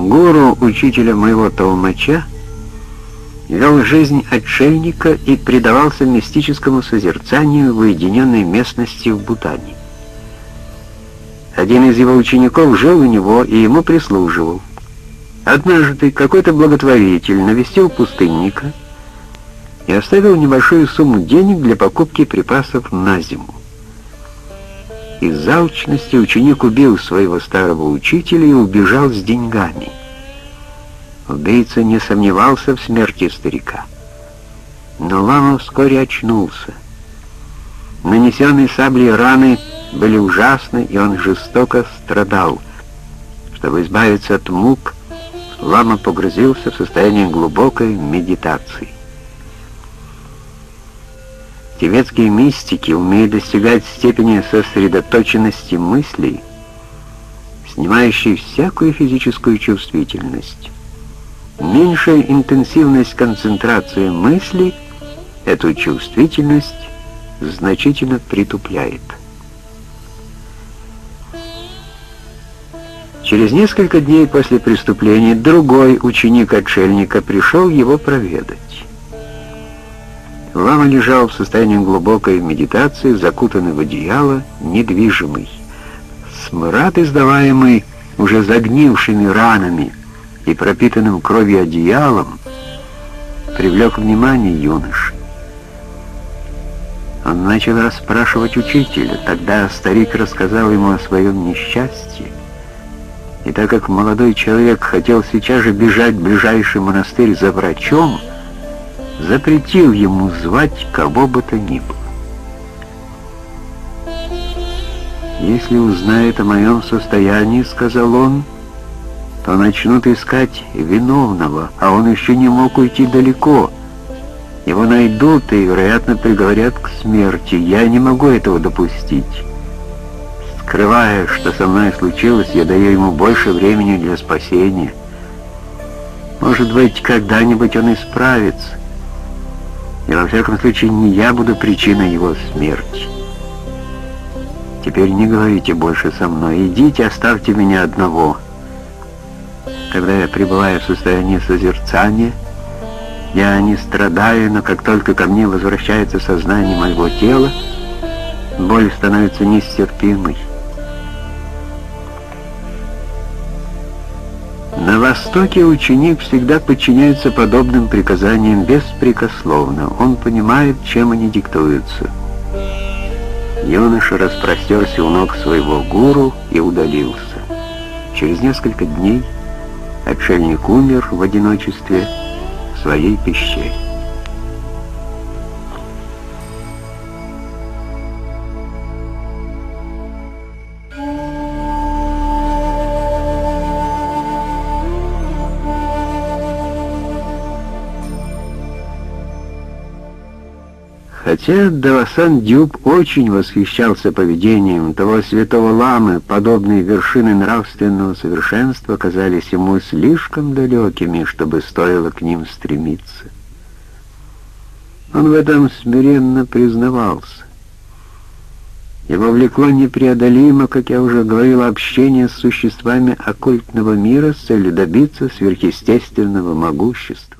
Гуру, учителя моего толмача, вел жизнь отшельника и предавался мистическому созерцанию в уединенной местности в Бутане. Один из его учеников жил у него и ему прислуживал. Однажды какой-то благотворитель навестил пустынника и оставил небольшую сумму денег для покупки припасов на зиму. Из заучности ученик убил своего старого учителя и убежал с деньгами. Убийца не сомневался в смерти старика. Но лама вскоре очнулся. Нанесенные саблей раны были ужасны, и он жестоко страдал. Чтобы избавиться от мук, лама погрузился в состояние глубокой медитации. Тибетские мистики умеют достигать степени сосредоточенности мыслей, снимающей всякую физическую чувствительность. Меньшая интенсивность концентрации мысли эту чувствительность значительно притупляет. Через несколько дней после преступления другой ученик отшельника пришел его проведать. Лама лежал в состоянии глубокой медитации, закутанный в одеяло, недвижимый. Смрад, издаваемый уже загнившими ранами и пропитанным кровью одеялом, привлек внимание юноши. Он начал расспрашивать учителя. Тогда старик рассказал ему о своем несчастье. И так как молодой человек хотел сейчас же бежать в ближайший монастырь за врачом, запретил ему звать кого бы то ни было. «Если узнает о моем состоянии, — сказал он, — то начнут искать виновного, а он еще не мог уйти далеко. Его найдут и, вероятно, приговорят к смерти. Я не могу этого допустить. Скрывая, что со мной случилось, я даю ему больше времени для спасения. Может быть, когда-нибудь он исправится. И во всяком случае не я буду причиной его смерти. Теперь не говорите больше со мной. Идите, оставьте меня одного. Когда я пребываю в состоянии созерцания, я не страдаю, но как только ко мне возвращается сознание моего тела, боль становится нестерпимой. Востоке ученик всегда подчиняется подобным приказаниям беспрекословно. Он понимает, чем они диктуются. Юноша распростерся у ног своего гуру и удалился. Через несколько дней отшельник умер в одиночестве в своей пещере. Хотя Давасан Дюб очень восхищался поведением того святого ламы, подобные вершины нравственного совершенства казались ему слишком далекими, чтобы стоило к ним стремиться. Он в этом смиренно признавался. Его влекло непреодолимо, как я уже говорил, общение с существами оккультного мира с целью добиться сверхъестественного могущества.